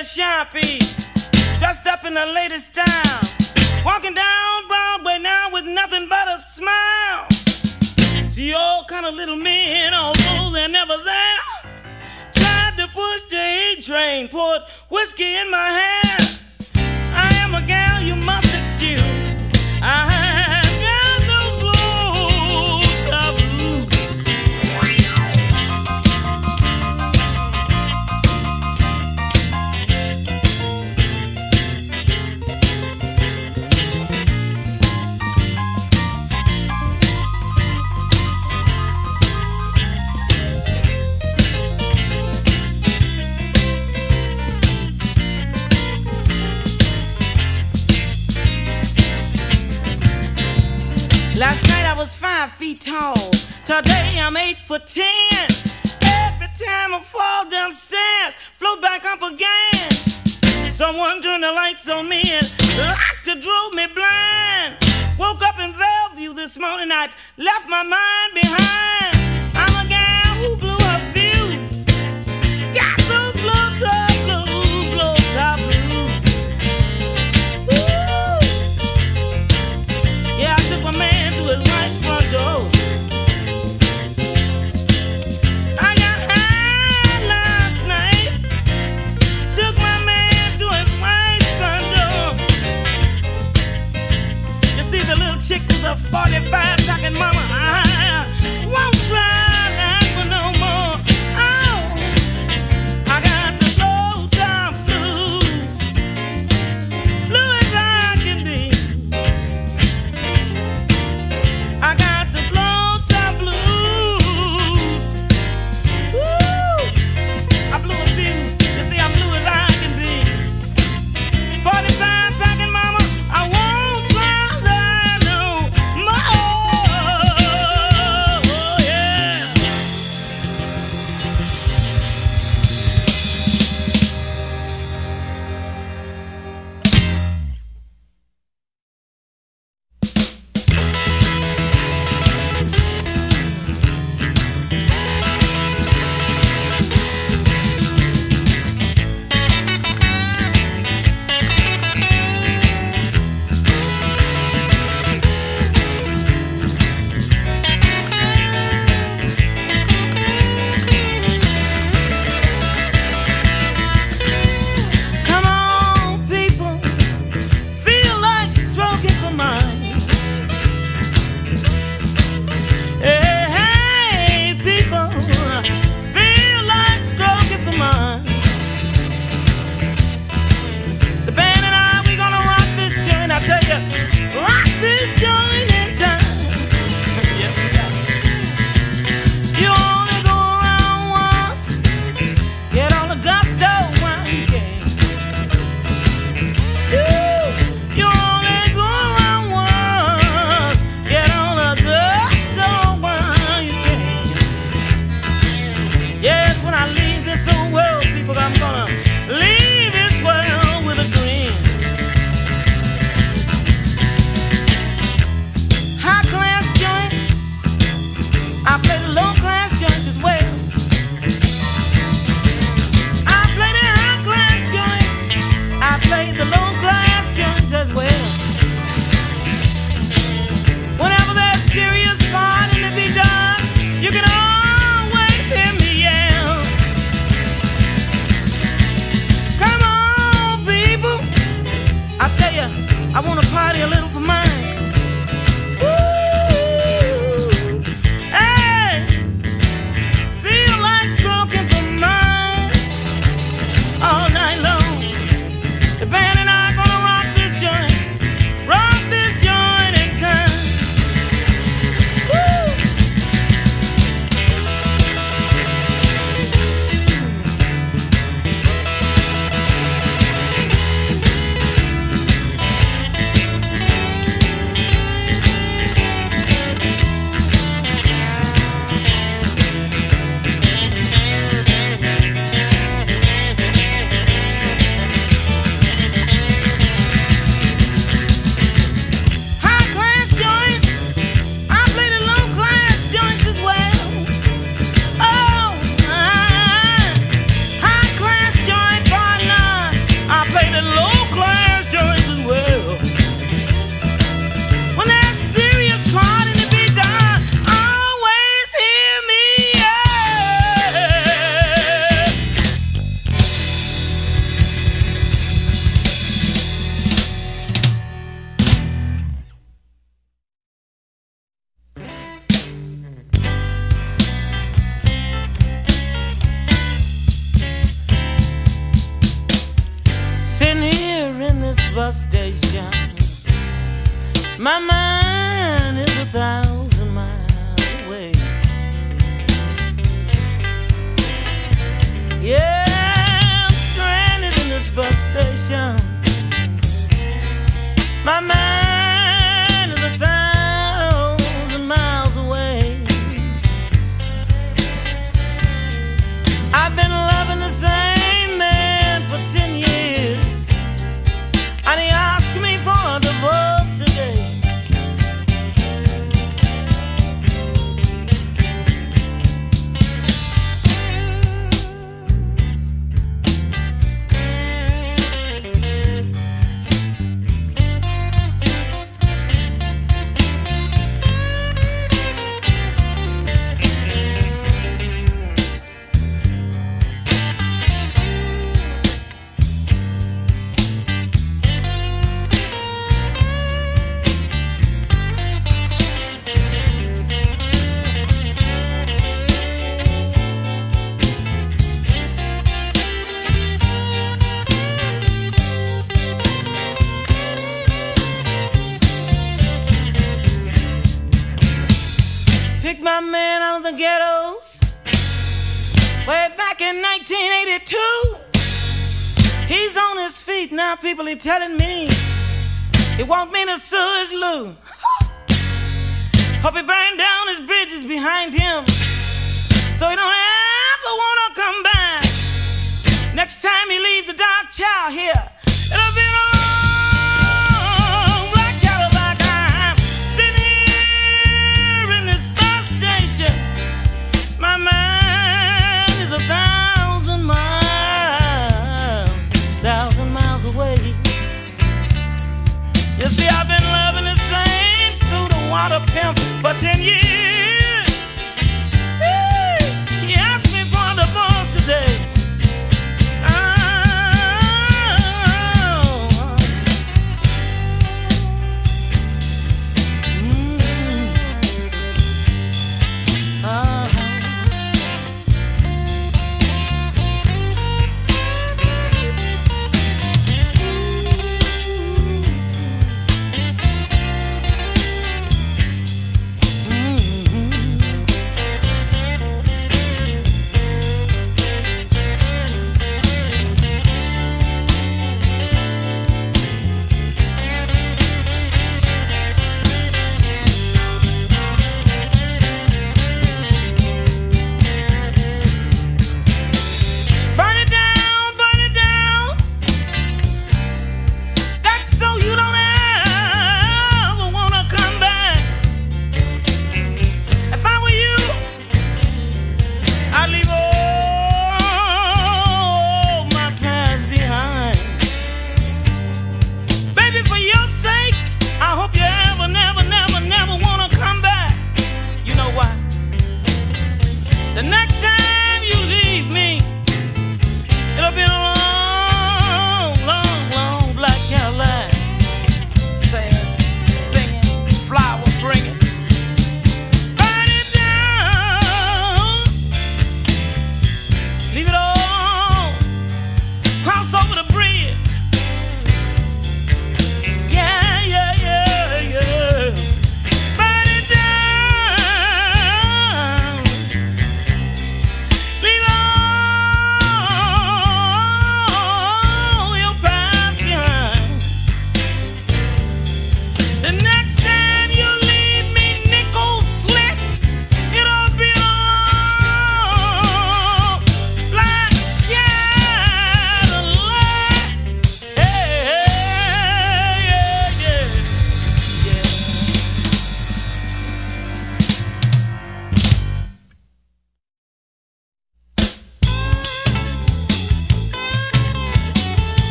be a dressed up in the latest style. Walking down Broadway now with nothing but a smile. See all kind of little men, although they're never there. Tried to push the A train, poured whiskey in my hand. I am a gal you must excuse. I was five feet tall. Today I'm eight foot ten. Every time I fall downstairs, float back up again. Someone turned the lights on me and locked it drove me blind. Woke up in Bellevue this morning. I left my mind behind.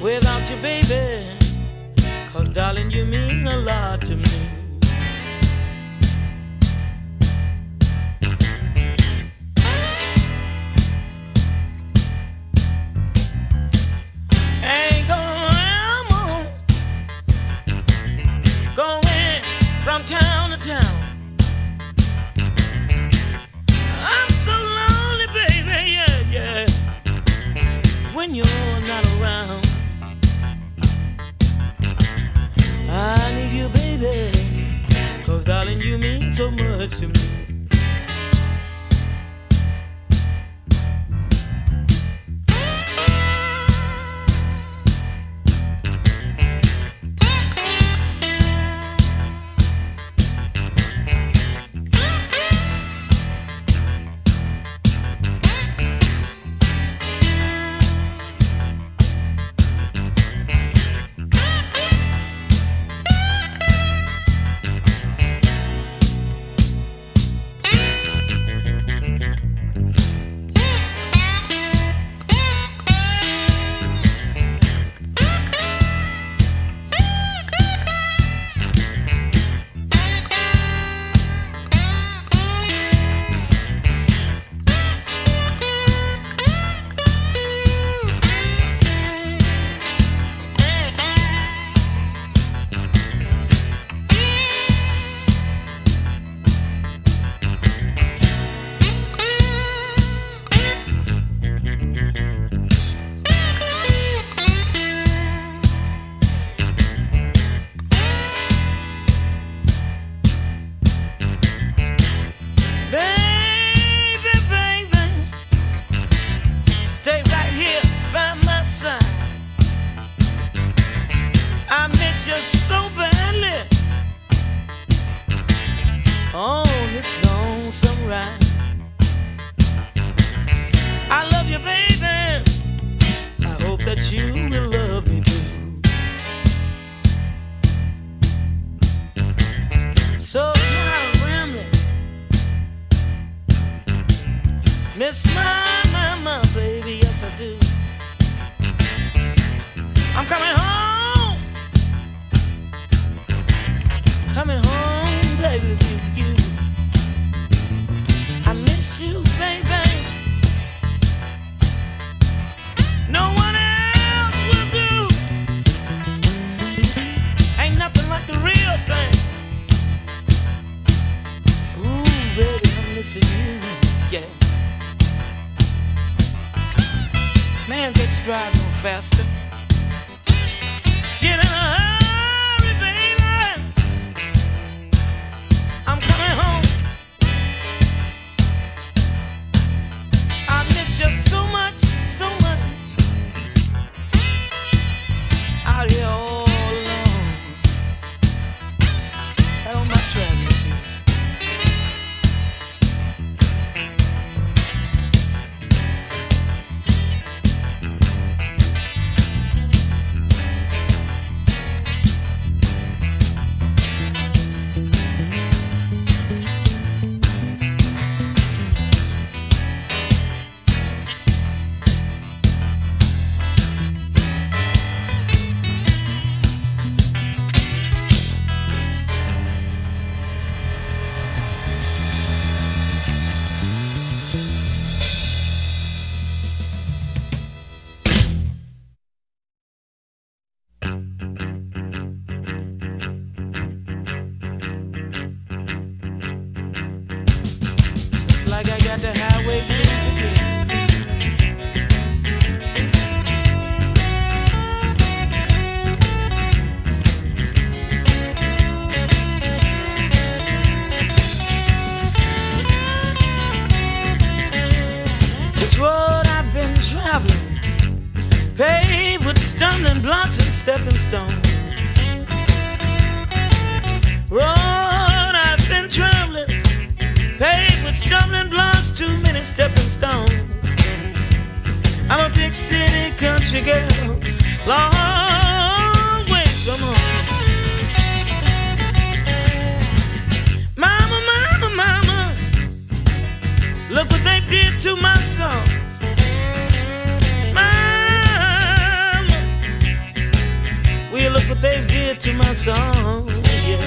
without you, baby. Cause darling, you mean a lot to me. man that's driving faster. building blocks and stepping stones. Road I've been traveling, paved with stumbling blocks, too many stepping stones. I'm a big city country girl, long way from home. Mama, mama, mama, look what they did to my son. yeah, look what they did to my songs, yeah.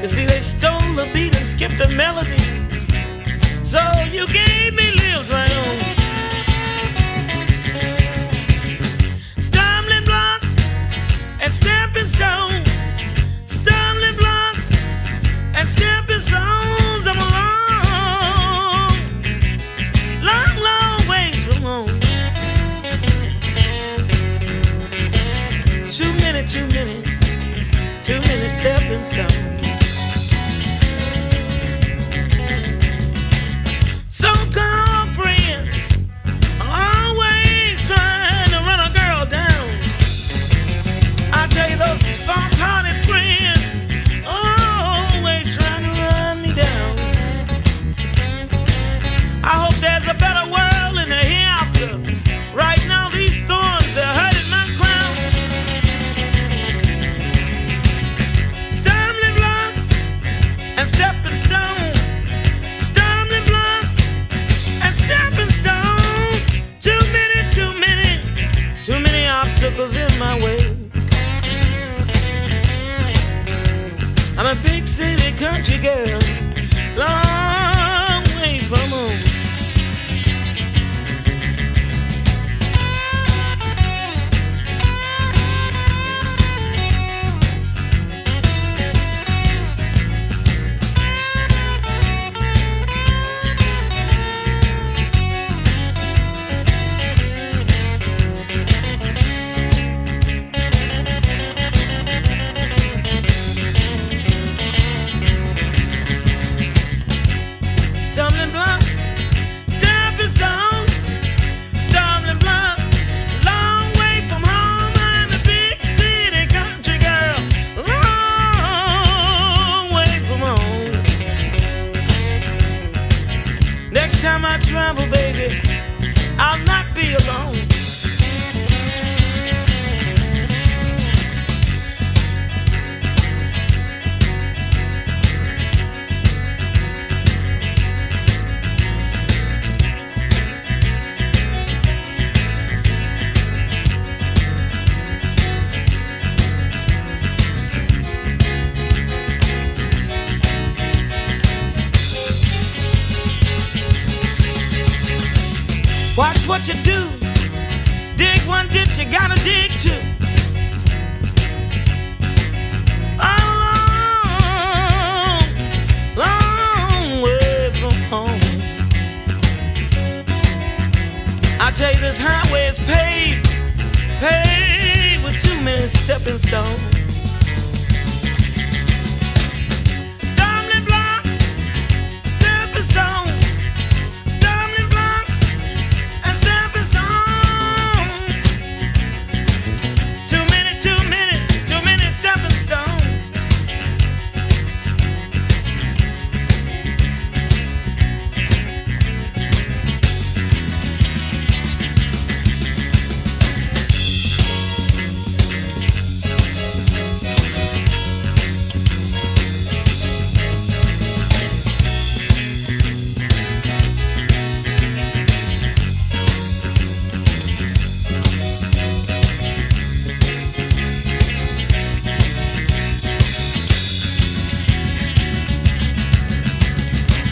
You see, they stole the beat and skipped the melody. So you gave me little right on. Stumbling blocks and stepping stones. Stumbling blocks and stepping stones. two minutes, two minutes stepping stone.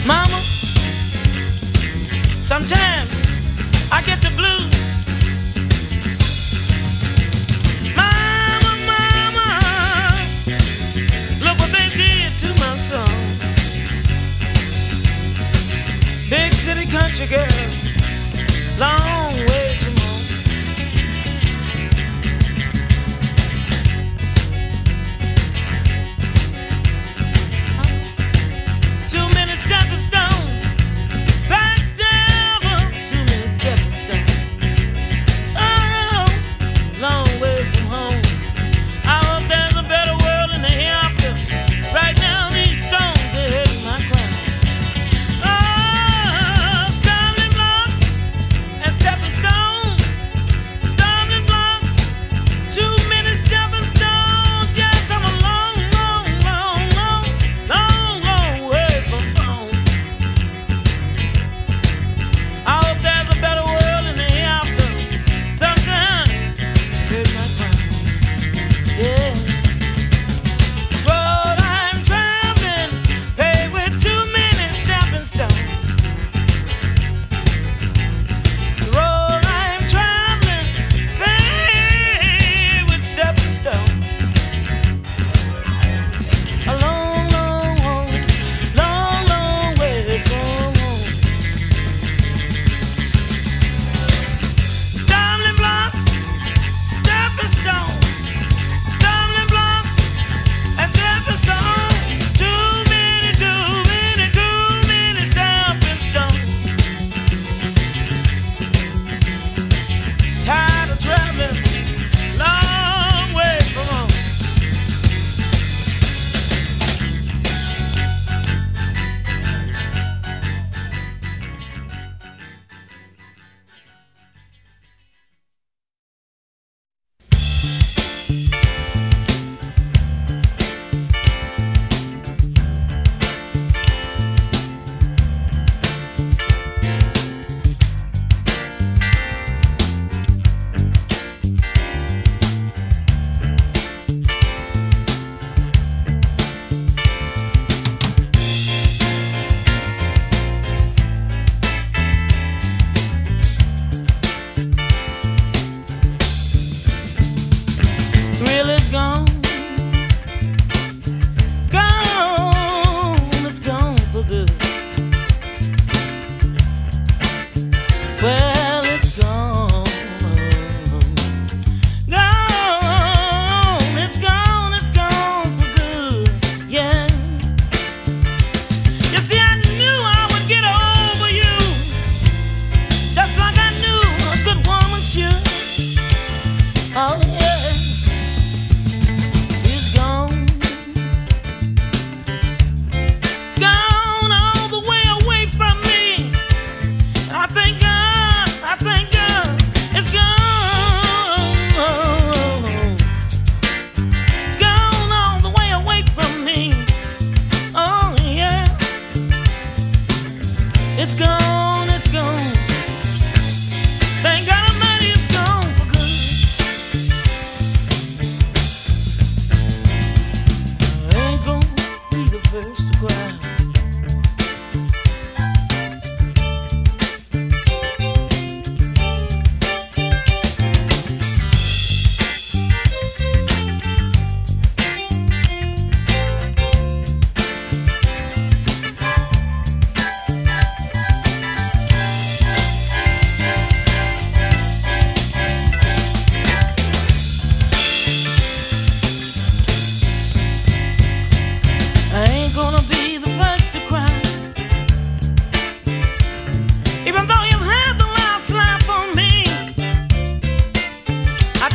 Mama, sometimes I get the blues. Mama, mama, look what they did to my soul. Big city country girl, long.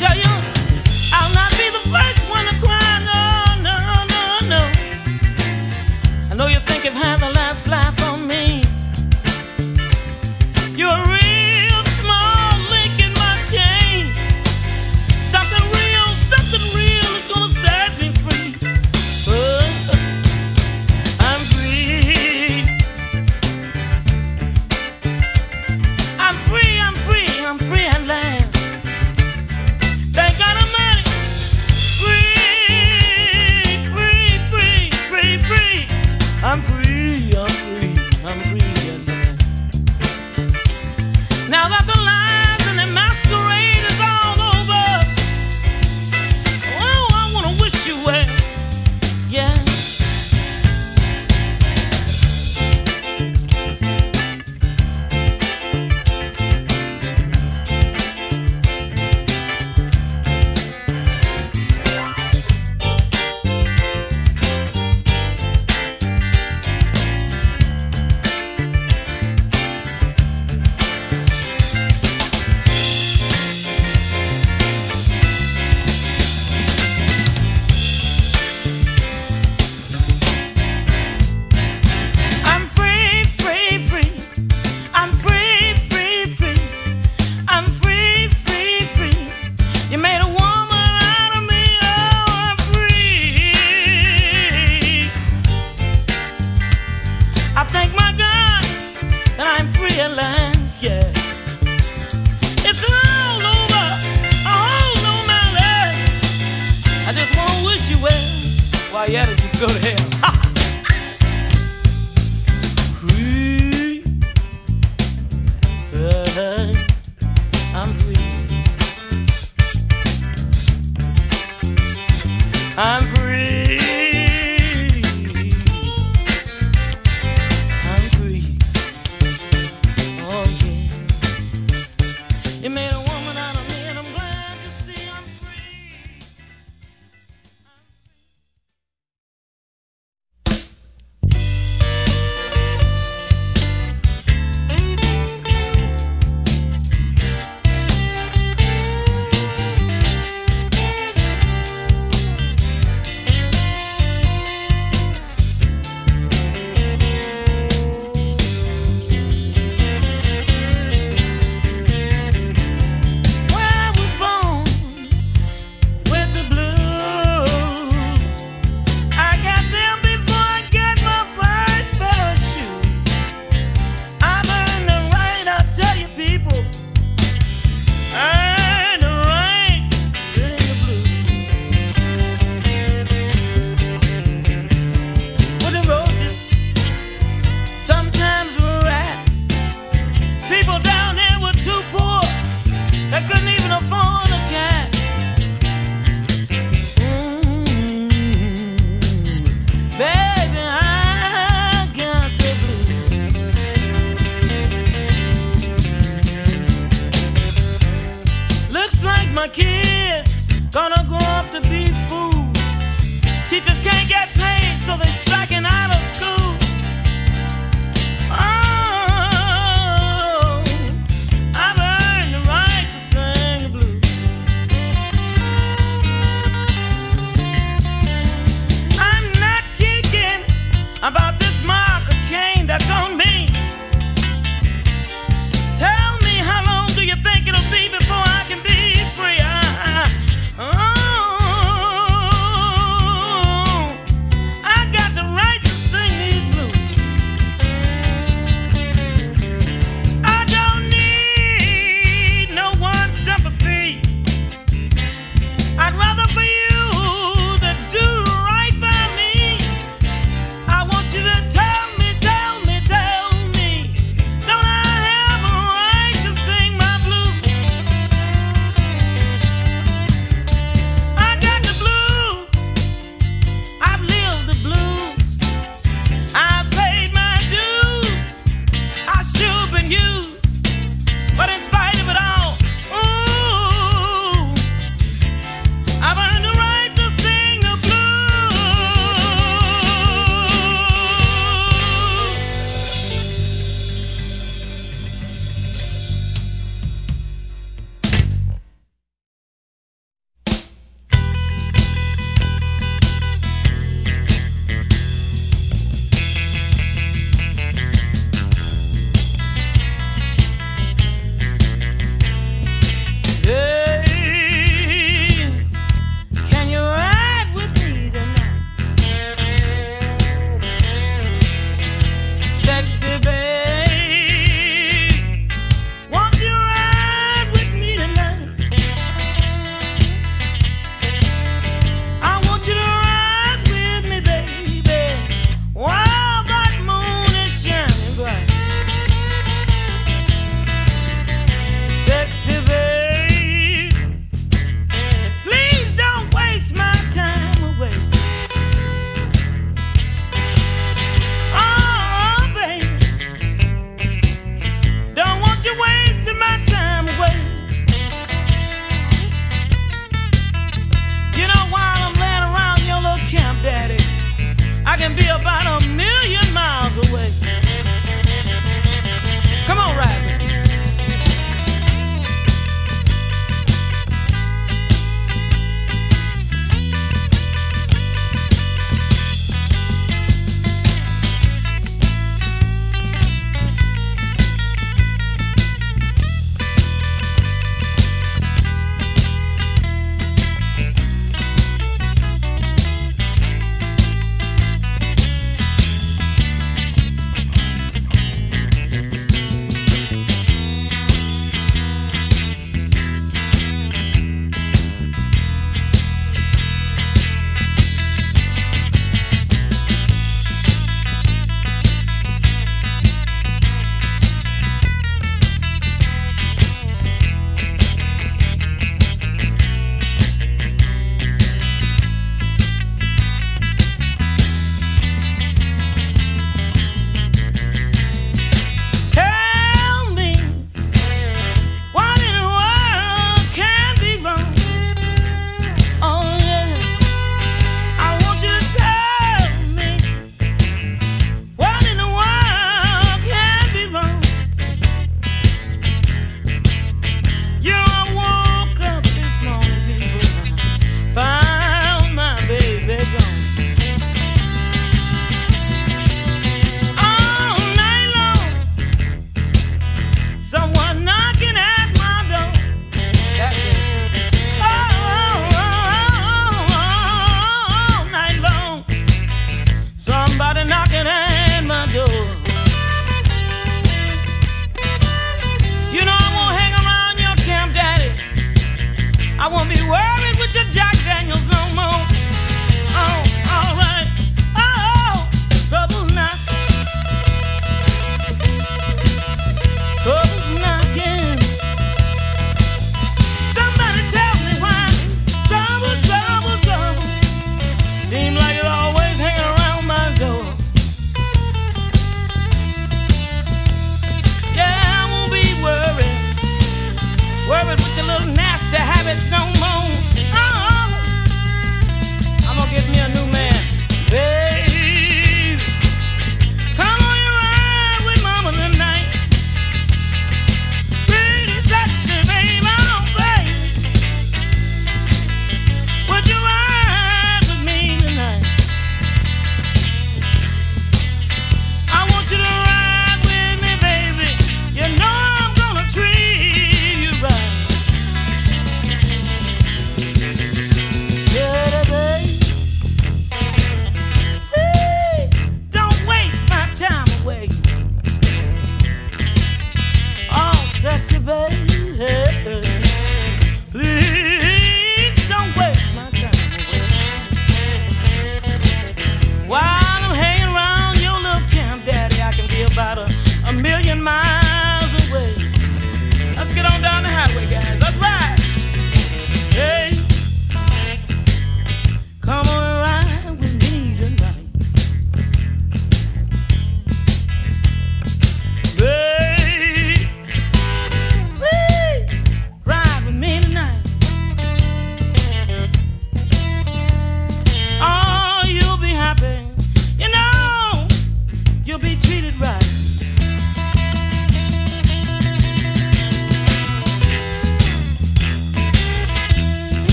yeah.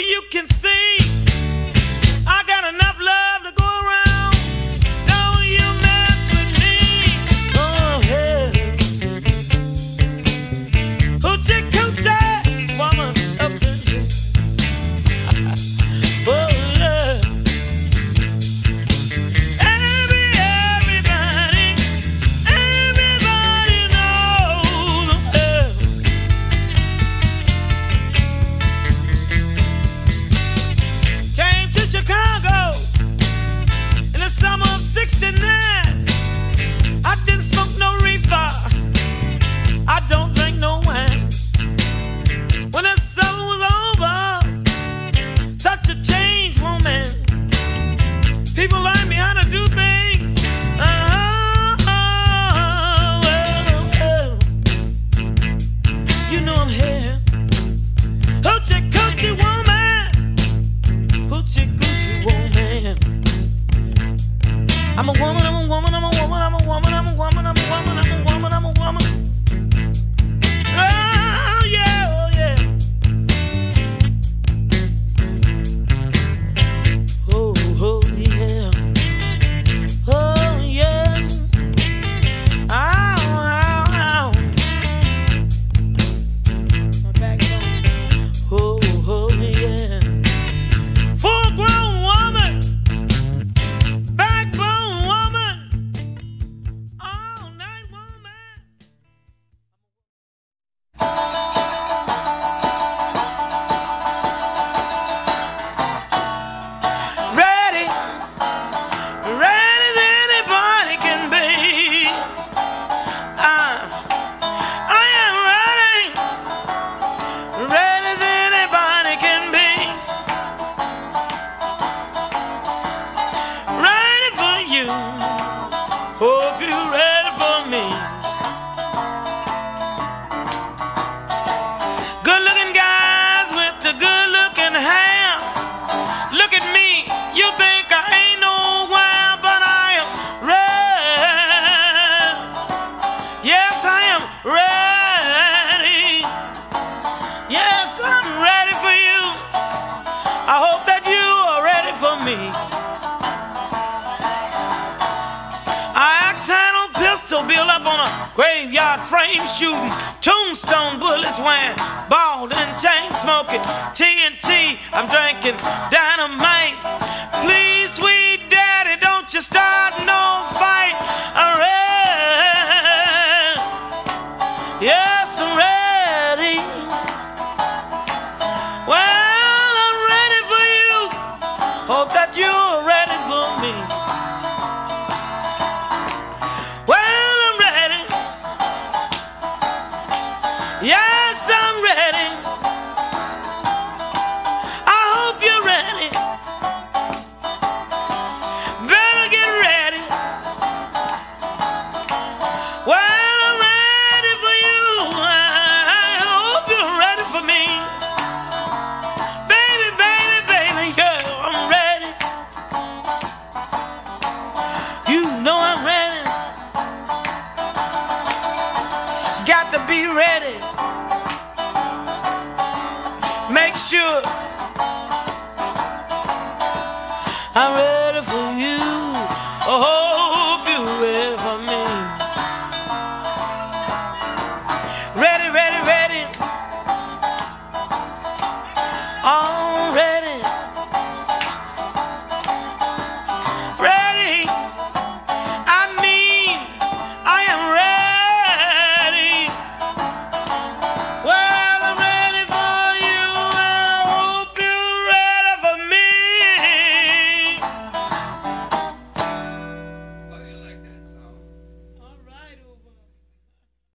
you can